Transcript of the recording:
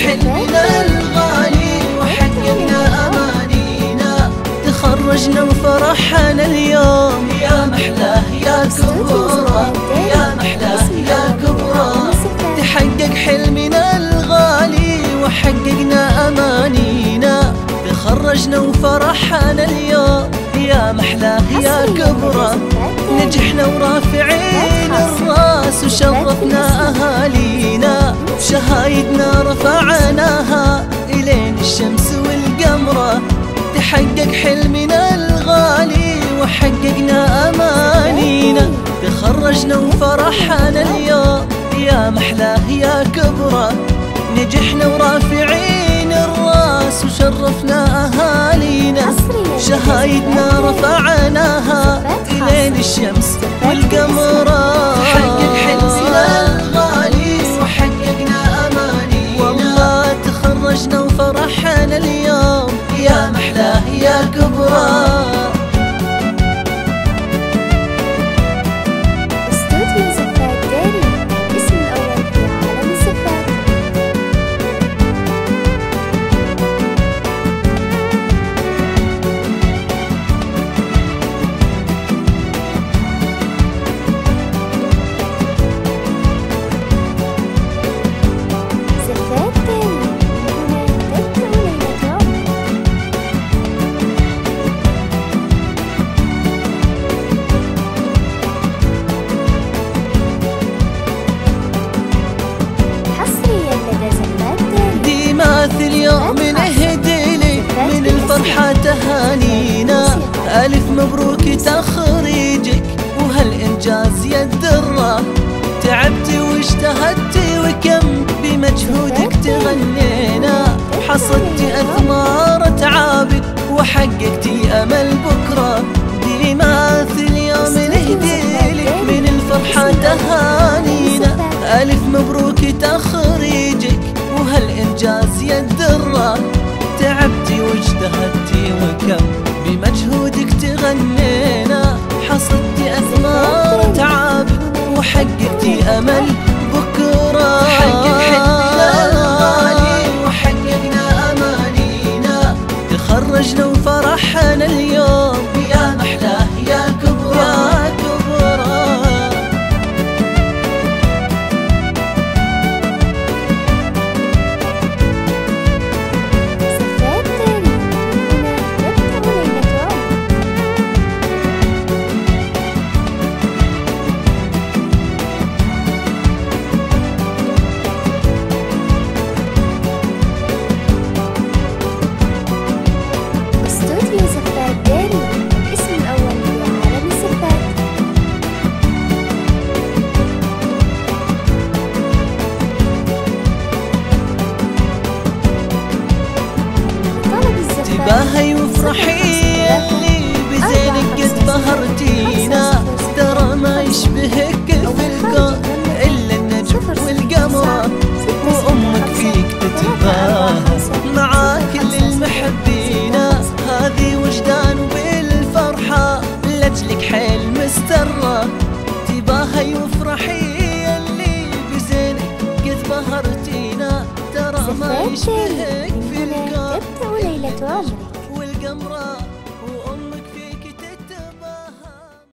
حلمنا الغالي وحققنا أمانينا. تخرجنا وفرحنا اليوم. يا محلاه يا كبرى. يا محلاه يا كبرى. تحقق حلمنا الغالي وحققنا أمانينا. تخرجنا وفرحنا اليوم. يا محلاه يا كبرى. نجحنا ورافعين الراس وشرفنا أهالينا. شهايدنا رفعناها إلين الشمس والقمرة تحقق حلمنا الغالي وحققنا أمانينا. تخرجنا وفرحنا اليوم يا محلاه يا كبرى. نجحنا ورافعين الراس وشرفنا أهالينا. شهايدنا رفعناها إلين الشمس والقمرة نهدي لك من الفرحة تهانينا. ألف مبروك تخريجك وهالإنجاز يدره تعبتي واجتهدتي وكم بمجهودك تغنينا. حصدتي أثمار تعابك وحققتي أمل بكرة. ديماث اليوم نهدي لك من الفرحة تهانينا. ألف مبروك تخريجك وهالإنجاز يدره تعبتي واجتهدتي وكم بمجهودك تغنينا حصدتي أثمار تعبك وحققتي أمل. وافرحي اللي بزينك قد بهرتينا. ترى ما يشبهك في الكون إلا النجم والقمر. وامك فيك تتباهى مع كل المحبين هذه وجدان بالفرحة. لأجلك حيل مسترة. تباهي وافرحي اللي بزينك قد بهرتينا. ترى ما يشبهك في الكون تبدأ ليلة عمرك. الجمره